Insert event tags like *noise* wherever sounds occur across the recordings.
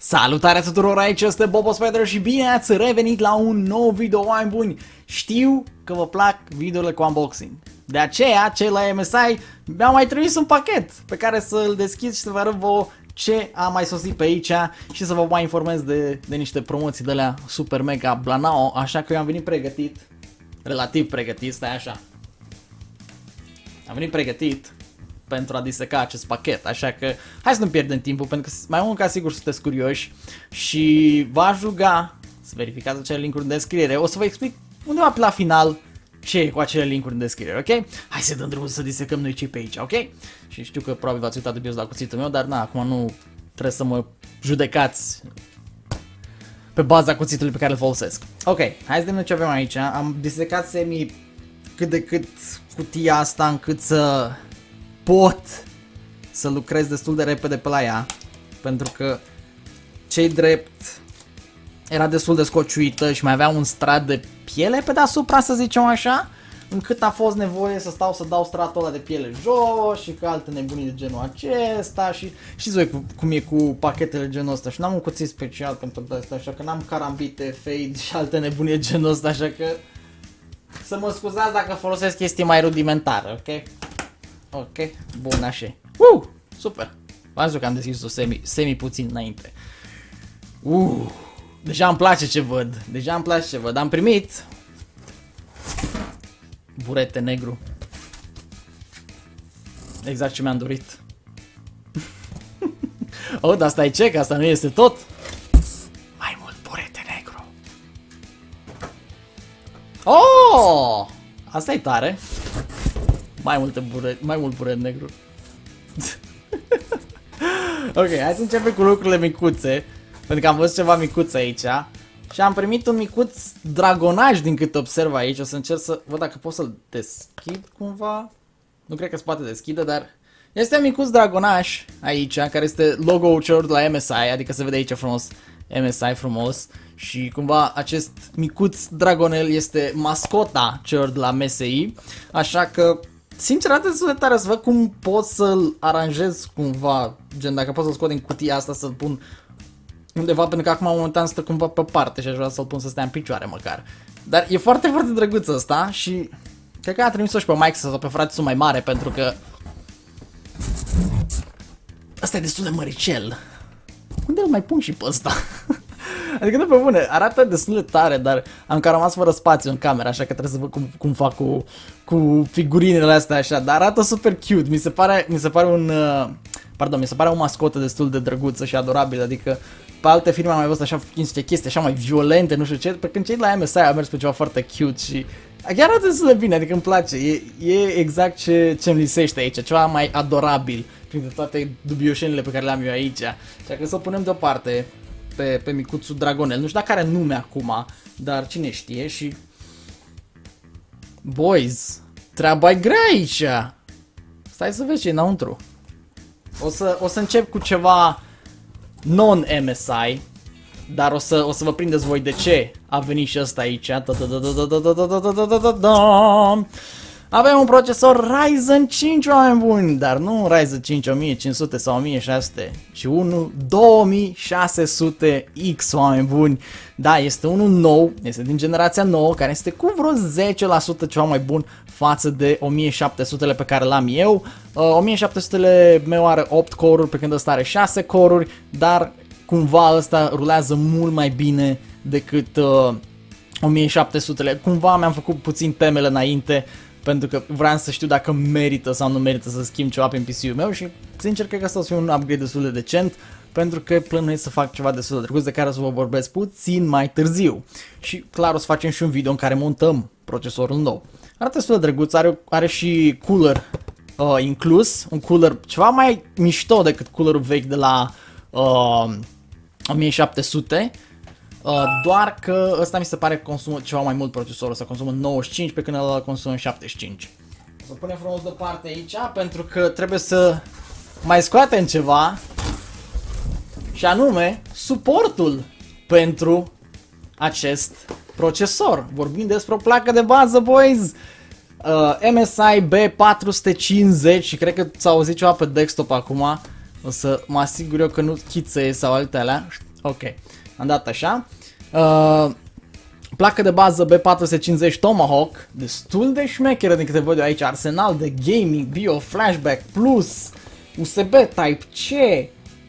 Salutare tuturor, aici este Bobo Spider și bine ați revenit la un nou video, oameni buni! Știu că vă plac videole cu unboxing. De aceea, cei la MSI mi-au mai trimis un pachet pe care să-l deschid și să vă arăt vouă ce am mai sosit pe aici și să vă mai informez de, de niște promoții de la super mega blanao, așa că eu am venit pregătit, relativ pregătit, stai așa. Am venit pregătit pentru a diseca acest pachet, așa că hai să nu pierdem timpul, pentru că mai mult ca sigur sunteți curioși și va juga să verificați acele linkuri în descriere. O să vă explic undeva pe la final ce e cu acele linkuri în descriere, ok? Hai să dăm drumul să disecăm noi ce pe aici, ok? Și știu că probabil v-ați uitat de bios la cuțitul meu, dar na, acum nu trebuie să mă judecați pe baza cuțitului pe care îl folosesc. Ok, hai să vedem ce avem aici. Am disecat semi cât de cât cutia asta încât să pot să lucrez destul de repede pe la ea, pentru că cei drept era destul de scociuită și mai avea un strat de piele pe deasupra, să zicem așa, încât a fost nevoie să stau să dau stratul ăla de piele jos și că alte nebunii de genul acesta și știți voi cum e cu pachetele genul ăsta și n-am un cuțit special pentru asta, așa că n-am carambite, fade și alte nebunii de genul ăsta, așa că să mă scuzați dacă folosesc chestii mai rudimentare, ok? Ok, bun așa. Uh, super. V-am zis că am deschis-o semi, semi puțin înainte. Uh, deja îmi place ce văd. Deja îmi place ce văd. Am primit burete negru. Exact ce mi-am dorit. *laughs* oh, dar asta e ce? Că asta nu este tot. Mai mult burete negru. Oh! Asta e tare. Mai multe bure, mai mult buret negru. *laughs* ok, hai să începem cu lucrurile micuțe. Pentru că am văzut ceva micuț aici. Și am primit un micuț dragonaj din cât observ aici. O să încerc să văd dacă pot să-l deschid cumva. Nu cred că se poate deschide, dar... Este un micuț dragonaj aici, care este logo-ul celor de la MSI, adică se vede aici frumos MSI frumos. Și cumva acest micuț dragonel este mascota celor de la MSI. Așa că Sincer, arată destul de tare să văd cum pot să-l aranjez cumva, gen dacă pot să-l scot din cutia asta să-l pun undeva, pentru că acum momentan stă cumva pe parte și aș vrea să-l pun să stea în picioare măcar. Dar e foarte, foarte drăguț ăsta și cred că a trimis-o și pe Mike sau pe frate mai mare pentru că Asta e destul de măricel. Unde îl mai pun și pe ăsta? *laughs* Adică nu pe bune, arată destul de tare, dar am cam rămas fără spațiu în cameră, așa că trebuie să văd cum, cum fac cu, cu figurinele astea așa, dar arată super cute, mi se pare, mi se pare un, uh, pardon, mi se pare o mascotă destul de drăguță și adorabilă, adică pe alte filme am mai văzut așa niște chestii așa mai violente, nu știu ce, pe când cei de la MSI au mers pe ceva foarte cute și chiar arată destul de bine, adică îmi place, e, e exact ce ce-mi lisește aici, ceva mai adorabil printre toate dubioșenile pe care le am eu aici. Așa că să o punem deoparte pe, pe micuțul Dragonel. Nu știu dacă are nume acum, dar cine știe și... Boys, treaba e grea aici. Stai să vezi ce e înăuntru. O să, o să încep cu ceva non-MSI, dar o să, o să vă prindeți voi de ce a venit și ăsta aici. Avem un procesor Ryzen 5, oameni buni, dar nu Ryzen 5 1500 sau 1600, ci unul 2600X, oameni buni. Da, este unul nou, este din generația nouă, care este cu vreo 10% ceva mai bun față de 1700-le pe care l-am eu. Uh, 1700-le meu are 8 core-uri, pe când ăsta are 6 core-uri, dar cumva ăsta rulează mult mai bine decât uh, 1700-le. Cumva mi-am făcut puțin temele înainte pentru că vreau să știu dacă merită sau nu merită să schimb ceva pe PC-ul meu și sincer cred că asta o să fie un upgrade destul de decent pentru că plănuiesc să fac ceva destul de drăguț de care o să vă vorbesc puțin mai târziu. Și clar o să facem și un video în care montăm procesorul nou. Arată destul de drăguț, are, are și cooler uh, inclus, un cooler ceva mai mișto decât coolerul vechi de la uh, 1700 Uh, doar că ăsta mi se pare că consumă ceva mai mult procesorul, să consumă 95 pe când ăla consumă 75. O să punem frumos deoparte aici pentru că trebuie să mai scoatem ceva și anume suportul pentru acest procesor. Vorbim despre o placă de bază, boys! Uh, MSI B450 și cred că s-a auzit ceva pe desktop acum. O să mă asigur eu că nu chițe sau altele. Ok, am dat așa. Uh, placă de bază B450 Tomahawk, destul de șmecheră din câte văd eu aici, arsenal de gaming, bio, flashback, plus, USB Type-C,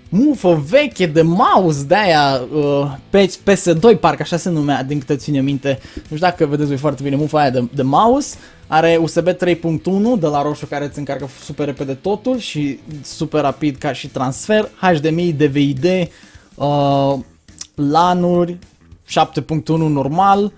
mufă veche de mouse de aia uh, PS2 parcă așa se numea din câte ține minte. Nu știu dacă vedeți voi foarte bine mufa aia de, de mouse. Are USB 3.1 de la roșu care îți încarcă super repede totul și super rapid ca și transfer. HDMI, DVI-D, uh, LAN-uri, 7.1 normal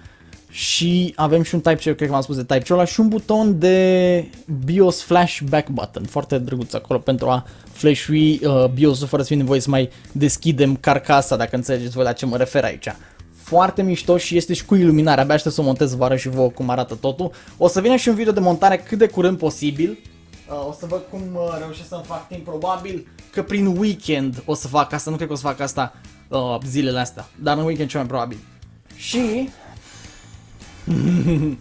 și avem și un Type-C, cred că v-am spus de Type-C ăla și un buton de BIOS Flash Back Button, foarte drăguț acolo pentru a flashui uh, BIOS-ul fără să fie nevoie să mai deschidem carcasa, dacă înțelegeți voi la ce mă refer aici. Foarte mișto și este și cu iluminare, abia aștept să o montez vară și vă cum arată totul. O să vină și un video de montare cât de curând posibil, Uh, o să văd cum uh, reușesc să-mi fac timp, probabil că prin weekend o să fac asta, nu cred că o să fac asta uh, zilele astea, dar în weekend cel mai probabil. Și... *laughs*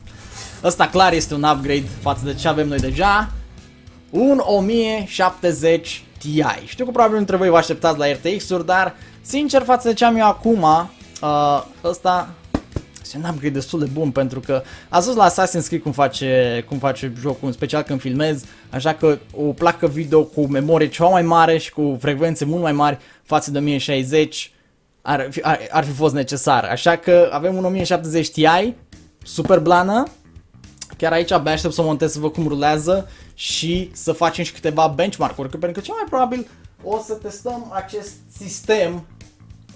Ăsta clar este un upgrade față de ce avem noi deja. Un 1070 Ti. Știu că probabil între voi vă așteptați la RTX-uri, dar sincer față de ce am eu acum, uh, ăsta este un upgrade destul de bun pentru că a zis la Assassin's Creed cum face, cum face jocul, în special când filmez, așa că o placă video cu memorie ceva mai mare și cu frecvențe mult mai mari față de 1060 ar fi, ar, ar fi fost necesar. Așa că avem un 1070 Ti, super blană, chiar aici abia aștept să montez să văd cum rulează și să facem și câteva benchmark-uri, pentru că cel mai probabil o să testăm acest sistem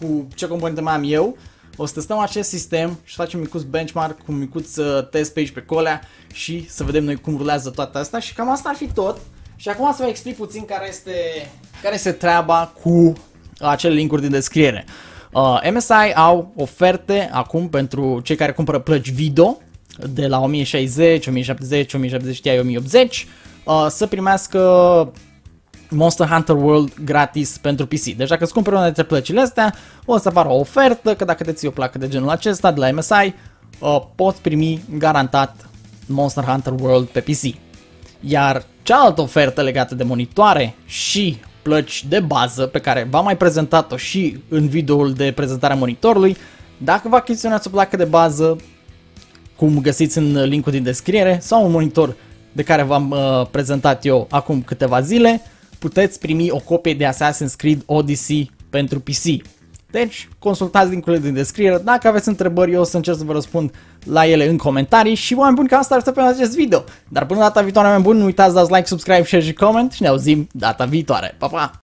cu ce componente mai am eu, o să testăm acest sistem și să facem micuț benchmark cu micuț uh, test pe aici pe colea și să vedem noi cum rulează toată asta și cam asta ar fi tot. Și acum să vă explic puțin care este, care este treaba cu acele linkuri din descriere. Uh, MSI au oferte acum pentru cei care cumpără plăci video de la 1060, 1070, 1070 Ti, 1080 uh, să primească Monster Hunter World gratis pentru PC. Deci dacă îți cumperi una dintre plăcile astea, o să apară o ofertă, că dacă te ții o placă de genul acesta de la MSI, uh, poți primi garantat Monster Hunter World pe PC. Iar cealaltă ofertă legată de monitoare și plăci de bază, pe care v-am mai prezentat-o și în videoul de prezentare a monitorului, dacă vă achiziționați o placă de bază, cum găsiți în linkul din descriere, sau un monitor de care v-am uh, prezentat eu acum câteva zile, puteți primi o copie de Assassin's Creed Odyssey pentru PC. Deci, consultați linkurile din descriere. Dacă aveți întrebări, eu o să încerc să vă răspund la ele în comentarii și oameni buni, că asta ar pe acest video. Dar până data viitoare, oameni buni, nu uitați să dați like, subscribe, share și comment și ne auzim data viitoare. Pa, pa!